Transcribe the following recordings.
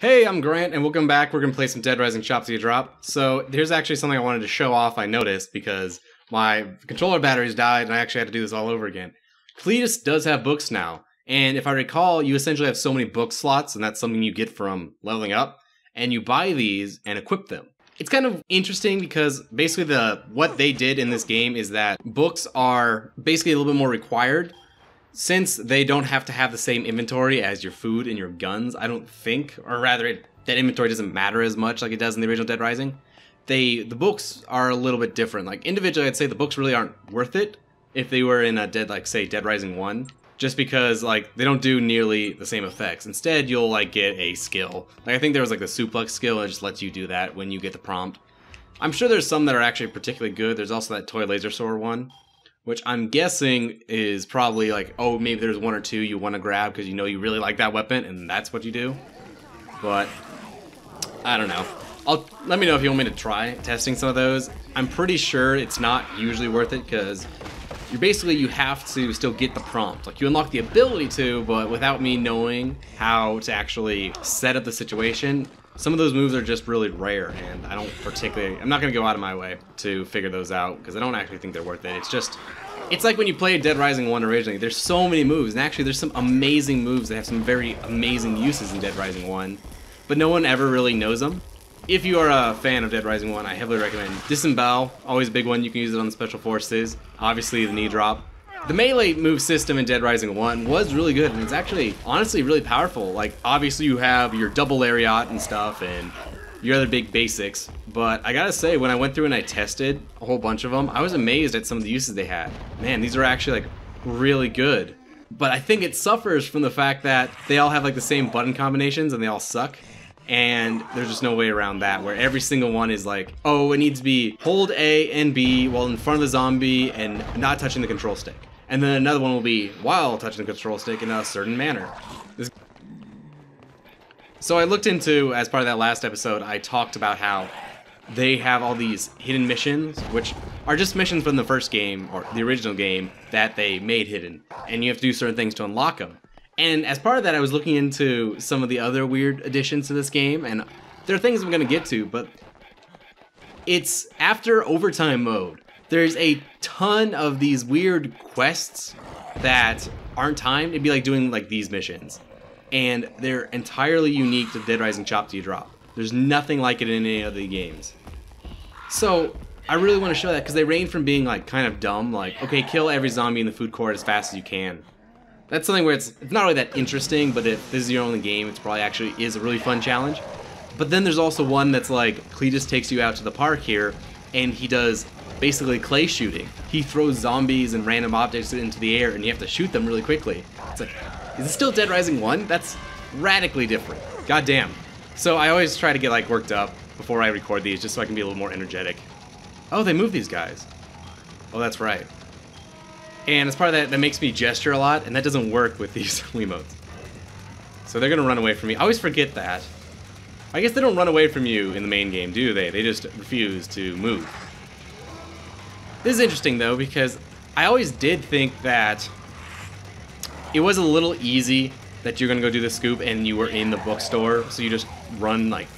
Hey, I'm Grant, and welcome back. We're gonna play some Dead Rising Chop to Drop. So here's actually something I wanted to show off. I noticed because my controller batteries died, and I actually had to do this all over again. Cletus does have books now, and if I recall, you essentially have so many book slots, and that's something you get from leveling up. And you buy these and equip them. It's kind of interesting because basically the what they did in this game is that books are basically a little bit more required since they don't have to have the same inventory as your food and your guns, I don't think, or rather, it, that inventory doesn't matter as much like it does in the original Dead Rising. They the books are a little bit different. Like individually, I'd say the books really aren't worth it if they were in a Dead like say Dead Rising one, just because like they don't do nearly the same effects. Instead, you'll like get a skill. Like I think there was like the suplex skill, it just lets you do that when you get the prompt. I'm sure there's some that are actually particularly good. There's also that toy laser sword one, which I'm guessing is probably like, oh, maybe there's one or two you want to grab because you know you really like that weapon, and that's what you do. But I don't know. I'll let me know if you want me to try testing some of those. I'm pretty sure it's not usually worth it because you basically you have to still get the prompt. Like you unlock the ability to, but without me knowing how to actually set up the situation, some of those moves are just really rare, and I don't particularly. I'm not gonna go out of my way to figure those out because I don't actually think they're worth it. It's just, it's like when you played Dead Rising 1 originally. There's so many moves, and actually, there's some amazing moves that have some very amazing uses in Dead Rising 1, but no one ever really knows them. If you are a fan of Dead Rising 1, I heavily recommend Disembowel, always a big one. You can use it on the Special Forces. Obviously, the knee drop. The melee move system in Dead Rising 1 was really good, and it's actually, honestly, really powerful. Like, obviously you have your double lariat and stuff, and your other big basics, but I gotta say, when I went through and I tested a whole bunch of them, I was amazed at some of the uses they had. Man, these are actually, like, really good. But I think it suffers from the fact that they all have, like, the same button combinations, and they all suck and there's just no way around that where every single one is like oh it needs to be hold a and b while in front of the zombie and not touching the control stick and then another one will be while touching the control stick in a certain manner. This so I looked into, as part of that last episode, I talked about how they have all these hidden missions, which are just missions from the first game, or the original game, that they made hidden. And you have to do certain things to unlock them. And as part of that, I was looking into some of the other weird additions to this game, and there are things I'm going to get to, but it's after overtime mode there's a ton of these weird quests that aren't timed. It'd be like doing like these missions. And they're entirely unique to Dead Rising Chop Till You Drop. There's nothing like it in any of the games. So I really want to show that because they range from being like kind of dumb, like, okay, kill every zombie in the food court as fast as you can. That's something where it's, it's not really that interesting, but if this is your only game, it's probably actually is a really fun challenge. But then there's also one that's like, Cletus takes you out to the park here, and he does basically clay shooting. He throws zombies and random objects into the air and you have to shoot them really quickly. It's like, is it still Dead Rising 1? That's radically different. God damn. So I always try to get like worked up before I record these just so I can be a little more energetic. Oh, they move these guys. Oh, that's right. And as part of that, that makes me gesture a lot, and that doesn't work with these Wiimotes. So they're gonna run away from me. I always forget that. I guess they don't run away from you in the main game, do they? They just refuse to move. This is interesting though because I always did think that it was a little easy that you're gonna go do the scoop and you were in the bookstore, so you just run like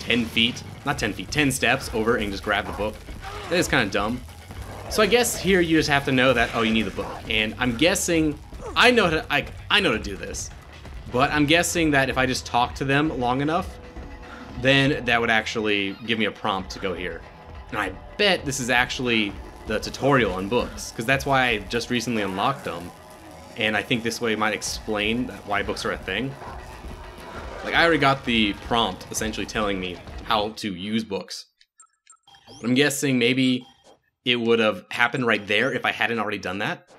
10 feet, not 10 feet, 10 steps over and just grab the book. That is kind of dumb. So I guess here you just have to know that, oh, you need the book. And I'm guessing, I know to, I, I know to do this, but I'm guessing that if I just talk to them long enough, then that would actually give me a prompt to go here. And I bet this is actually the tutorial on books, because that's why I just recently unlocked them. And I think this way might explain why books are a thing. Like, I already got the prompt essentially telling me how to use books. But I'm guessing maybe it would have happened right there if I hadn't already done that.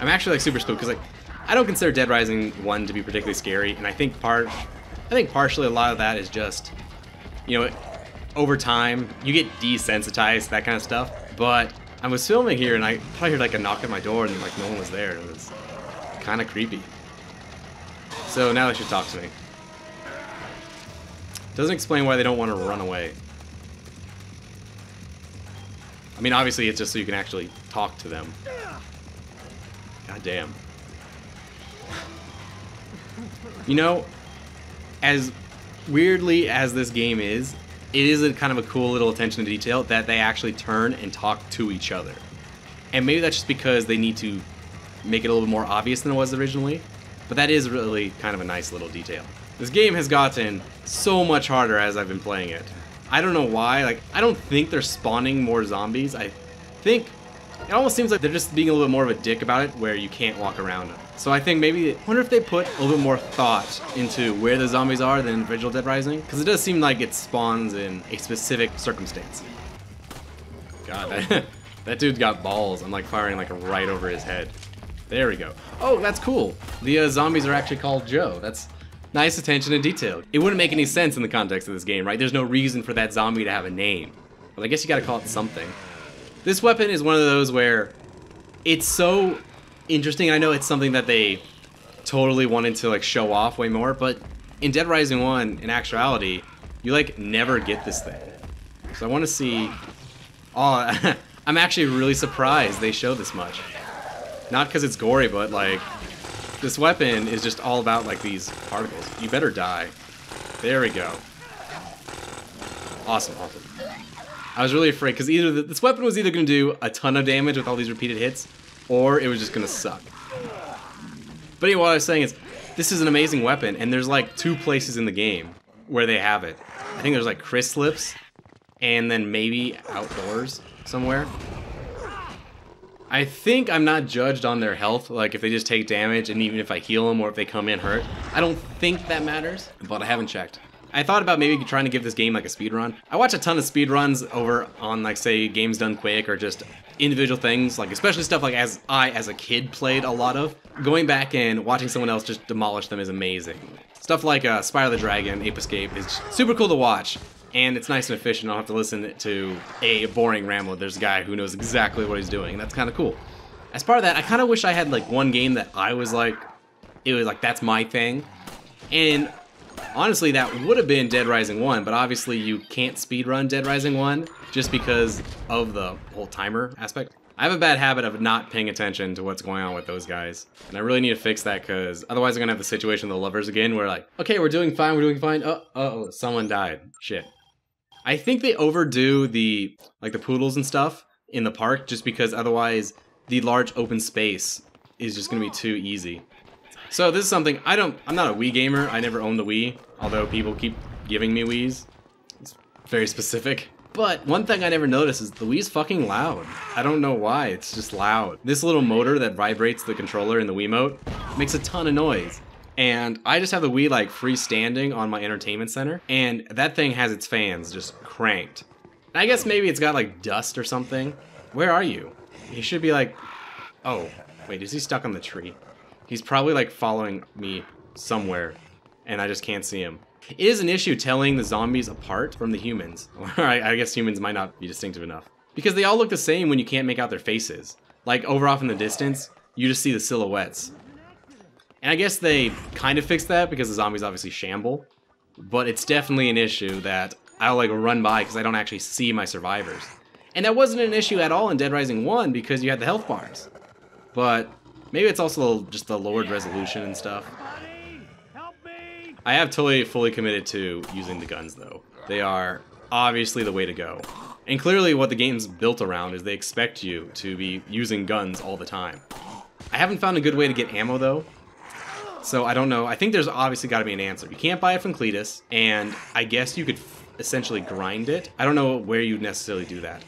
I'm actually like super spooked because like I don't consider Dead Rising 1 to be particularly scary, and I think part I think partially a lot of that is just you know, over time, you get desensitized that kind of stuff. But I was filming here and I probably heard like a knock at my door and like no one was there. It was kind of creepy. So now they should talk to me. Doesn't explain why they don't want to run away. I mean, obviously it's just so you can actually talk to them. God damn. You know, as weirdly as this game is, it is a kind of a cool little attention to detail that they actually turn and talk to each other. And maybe that's just because they need to make it a little bit more obvious than it was originally, but that is really kind of a nice little detail. This game has gotten so much harder as I've been playing it. I don't know why, like, I don't think they're spawning more zombies. I think it almost seems like they're just being a little bit more of a dick about it where you can't walk around them. So I think maybe, I wonder if they put a little bit more thought into where the zombies are than Original Dead Rising? Because it does seem like it spawns in a specific circumstance. God, that, that dude's got balls. I'm like firing like right over his head. There we go. Oh, that's cool. The uh, zombies are actually called Joe. That's nice attention to detail. It wouldn't make any sense in the context of this game, right? There's no reason for that zombie to have a name. But I guess you gotta call it something. This weapon is one of those where it's so interesting. I know it's something that they totally wanted to like show off way more, but in Dead Rising 1, in actuality, you like never get this thing. So I want to see... Oh, I'm actually really surprised they show this much. Not because it's gory, but like, this weapon is just all about like these particles. You better die. There we go. Awesome, awesome. I was really afraid because either the, this weapon was either going to do a ton of damage with all these repeated hits, or it was just going to suck. But anyway, what I was saying is, this is an amazing weapon, and there's like two places in the game where they have it. I think there's like Crislip's, and then maybe outdoors somewhere. I think I'm not judged on their health, like if they just take damage and even if I heal them or if they come in hurt. I don't think that matters, but I haven't checked. I thought about maybe trying to give this game like a speed run. I watch a ton of speed runs over on like say Games Done Quick or just individual things, like especially stuff like as I as a kid played a lot of. Going back and watching someone else just demolish them is amazing. Stuff like uh, Spyro the Dragon, Ape Escape is super cool to watch and it's nice and efficient. I don't have to listen to a boring ramble. There's a guy who knows exactly what he's doing, and that's kind of cool. As part of that, I kind of wish I had like one game that I was like, it was like that's my thing, and honestly, that would have been Dead Rising 1, but obviously you can't speedrun Dead Rising 1 just because of the whole timer aspect. I have a bad habit of not paying attention to what's going on with those guys. And I really need to fix that because otherwise I'm going to have the situation of the lovers again where like, okay, we're doing fine, we're doing fine. Oh, oh, someone died. Shit. I think they overdo the like the poodles and stuff in the park just because otherwise the large open space is just going to be too easy. So this is something I don't I'm not a Wii gamer. I never owned the Wii, although people keep giving me Wii's. It's very specific. But one thing I never noticed is the Wii's fucking loud. I don't know why, it's just loud. This little motor that vibrates the controller in the Wiimote makes a ton of noise. And I just have the Wii like freestanding on my entertainment center, and that thing has its fans just cranked. I guess maybe it's got like dust or something. Where are you? He should be like, oh, wait, is he stuck on the tree? He's probably like following me somewhere, and I just can't see him. It is an issue telling the zombies apart from the humans. I guess humans might not be distinctive enough. Because they all look the same when you can't make out their faces. Like over off in the distance, you just see the silhouettes. And I guess they kind of fixed that because the zombies obviously shamble. But it's definitely an issue that I'll like run by because I don't actually see my survivors. And that wasn't an issue at all in Dead Rising 1 because you had the health bars. But maybe it's also just the lowered resolution and stuff. I have totally fully committed to using the guns though. They are obviously the way to go. And clearly what the game's built around is they expect you to be using guns all the time. I haven't found a good way to get ammo though, so I don't know. I think there's obviously got to be an answer. You can't buy it from Cletus, and I guess you could essentially grind it. I don't know where you'd necessarily do that.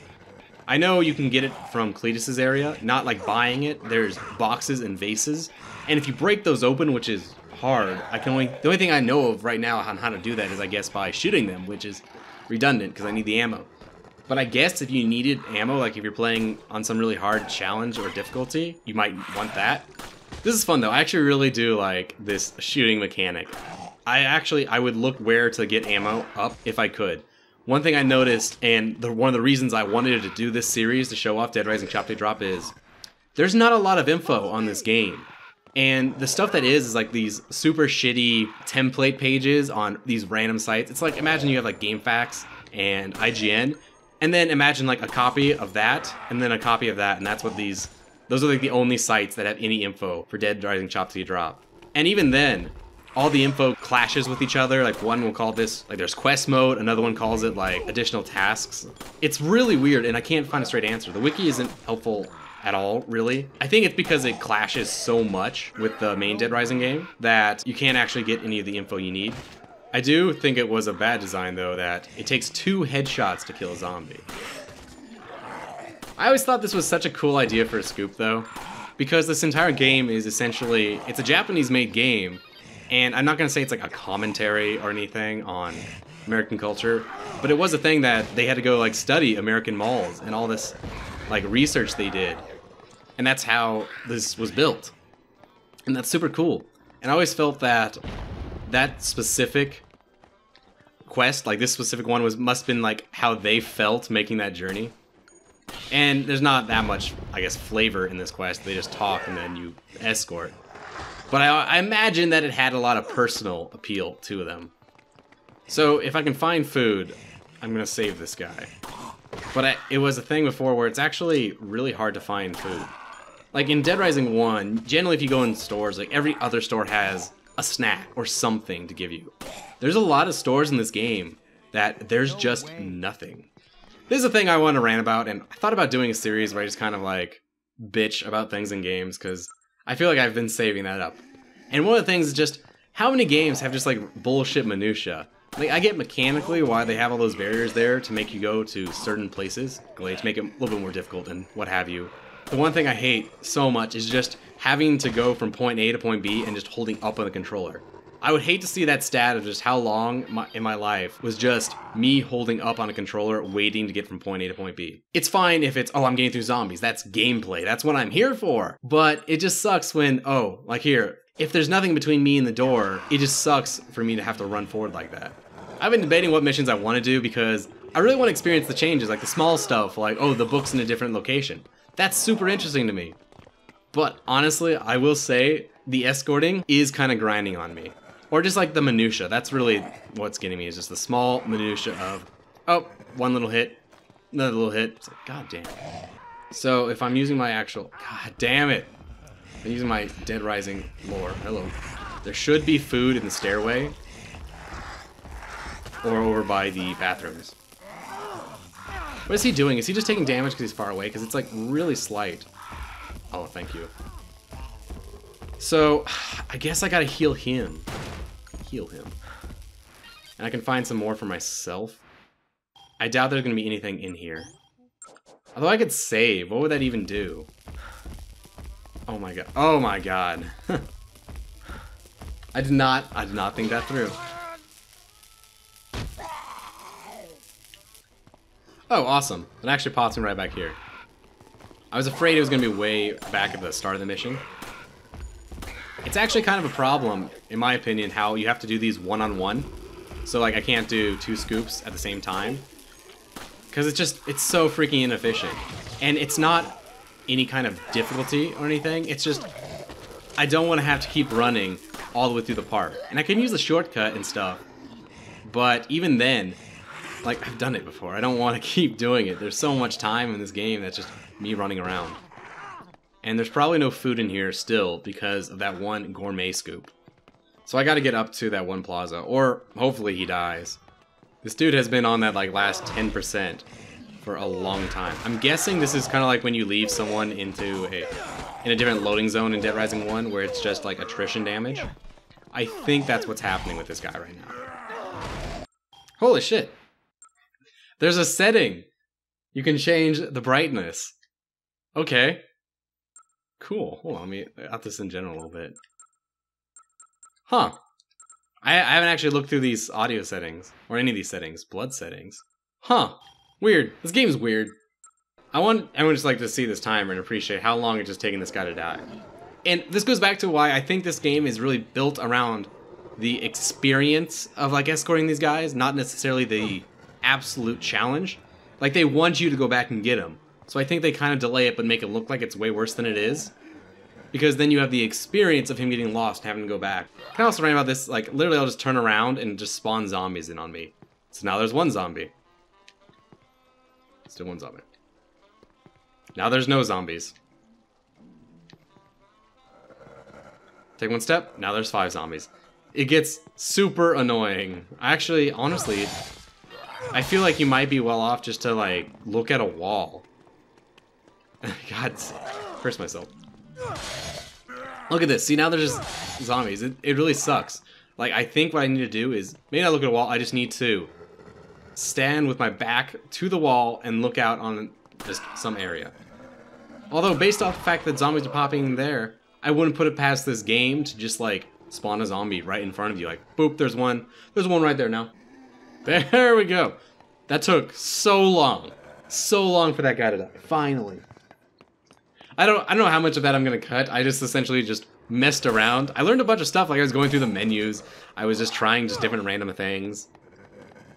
I know you can get it from Cletus's area, not like buying it. There's boxes and vases, and if you break those open, which is hard, I can only the only thing I know of right now on how to do that is I guess by shooting them, which is redundant because I need the ammo. But I guess if you needed ammo, like if you're playing on some really hard challenge or difficulty, you might want that. This is fun though. I actually really do like this shooting mechanic. I actually, I would look where to get ammo up if I could. One thing I noticed, and the, one of the reasons I wanted to do this series to show off Dead Rising Chop Day Drop is, there's not a lot of info on this game. And the stuff that is is like these super shitty template pages on these random sites. It's like imagine you have like GameFAQs and IGN, and then imagine like a copy of that, and then a copy of that, and that's what these those are like the only sites that have any info for Dead Rising Chop Suey Drop. And even then, all the info clashes with each other. Like one will call this like there's quest mode, another one calls it like additional tasks. It's really weird and I can't find a straight answer. The wiki isn't helpful at all, really. I think it's because it clashes so much with the main Dead Rising game that you can't actually get any of the info you need. I do think it was a bad design though that it takes two headshots to kill a zombie. I always thought this was such a cool idea for a scoop though, because this entire game is essentially, it's a Japanese made game, and I'm not gonna say it's like a commentary or anything on American culture, but it was a thing that they had to go like study American malls and all this like research they did. And that's how this was built. And that's super cool. And I always felt that that specific quest, like this specific one was must have been like how they felt making that journey. And there's not that much, I guess, flavor in this quest. They just talk and then you escort. But I, I imagine that it had a lot of personal appeal to them. So if I can find food, I'm gonna save this guy. But I, it was a thing before where it's actually really hard to find food. Like in Dead Rising 1, generally if you go in stores, like every other store has a snack or something to give you. There's a lot of stores in this game that there's just nothing. This is a thing I want to rant about, and I thought about doing a series where I just kind of like bitch about things in games because I feel like I've been saving that up. And one of the things is just how many games have just like bullshit minutia like, I get mechanically why they have all those barriers there to make you go to certain places, like to make it a little bit more difficult and what have you. The one thing I hate so much is just having to go from point A to point B and just holding up on the controller. I would hate to see that stat of just how long my, in my life was just me holding up on a controller waiting to get from point A to point B. It's fine if it's, oh, I'm getting through zombies. That's gameplay. That's what I'm here for. But it just sucks when, oh, like here, if there's nothing between me and the door, it just sucks for me to have to run forward like that. I've been debating what missions I want to do because I really want to experience the changes, like the small stuff, like, oh, the book's in a different location. That's super interesting to me. But honestly, I will say the escorting is kind of grinding on me. Or just like the minutia. That's really what's getting me is just the small minutia of, oh, one little hit, another little hit. It's like, God damn. It. So if I'm using my actual, God damn it. I'm using my Dead Rising lore. Hello. There should be food in the stairway. Or over by the bathrooms. What is he doing? Is he just taking damage because he's far away? Because it's like really slight. Oh, thank you. So, I guess I gotta heal him. Heal him. And I can find some more for myself. I doubt there's gonna be anything in here. Although I could save, what would that even do? Oh my god. Oh my god. I did not, I did not think that through. Oh, awesome. It actually pops me right back here. I was afraid it was going to be way back at the start of the mission. It's actually kind of a problem, in my opinion, how you have to do these one-on-one. -on -one. So, like, I can't do two scoops at the same time. Because it's just, it's so freaking inefficient. And it's not any kind of difficulty or anything. It's just, I don't want to have to keep running all the way through the park. And I can use the shortcut and stuff, but even then, like, I've done it before. I don't want to keep doing it. There's so much time in this game that's just me running around. And there's probably no food in here still because of that one gourmet scoop. So I gotta get up to that one plaza, or hopefully he dies. This dude has been on that like last 10% for a long time. I'm guessing this is kind of like when you leave someone into a in a different loading zone in Dead Rising 1 where it's just like attrition damage. I think that's what's happening with this guy right now. Holy shit. There's a setting. You can change the brightness. Okay. Cool. Hold on, let me out this in general a little bit. Huh. I, I haven't actually looked through these audio settings, or any of these settings, blood settings. Huh. Weird. This game is weird. I want I everyone just like to see this timer and appreciate how long it's just taking this guy to die. And this goes back to why I think this game is really built around the experience of like escorting these guys, not necessarily the absolute challenge. Like they want you to go back and get him. So I think they kind of delay it but make it look like it's way worse than it is. Because then you have the experience of him getting lost and having to go back. I also rant about this? Like literally I'll just turn around and just spawn zombies in on me. So now there's one zombie. Still one zombie. Now there's no zombies. Take one step, now there's five zombies. it gets super annoying. Actually, honestly, I feel like you might be well off just to like look at a wall. God, curse myself. Look at this. See, now there's just zombies. It, it really sucks. Like, I think what I need to do is, maybe not look at a wall, I just need to stand with my back to the wall and look out on just some area. Although, based off the fact that zombies are popping there, I wouldn't put it past this game to just, like, spawn a zombie right in front of you. Like, boop, there's one. There's one right there now. There we go. That took so long. So long for that guy to die. Finally. I don't I don't know how much of that I'm gonna cut. I just essentially just messed around. I learned a bunch of stuff, like I was going through the menus. I was just trying just different random things.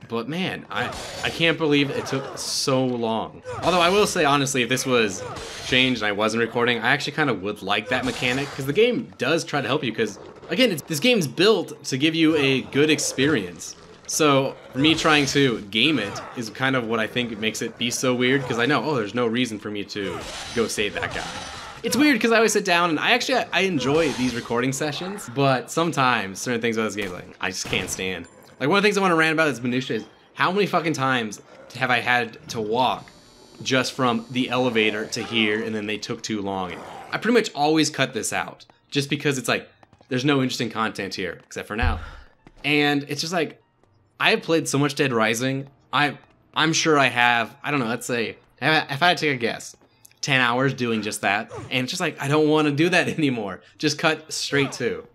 But man, I I can't believe it took so long. Although I will say honestly, if this was changed and I wasn't recording, I actually kind of would like that mechanic because the game does try to help you. Because again, this game's built to give you a good experience. So me trying to game it is kind of what I think makes it be so weird because I know, oh, there's no reason for me to go save that guy. It's weird because I always sit down and I actually I enjoy these recording sessions, but sometimes certain things about this game like I just can't stand. Like one of the things I want to rant about is minutia is how many fucking times have I had to walk just from the elevator to here and then they took too long. I pretty much always cut this out just because it's like there's no interesting content here except for now. And it's just like I have played so much Dead Rising. I I'm sure I have. I don't know. Let's say if I, had to take a guess, ten hours doing just that, and it's just like I don't want to do that anymore. Just cut straight to.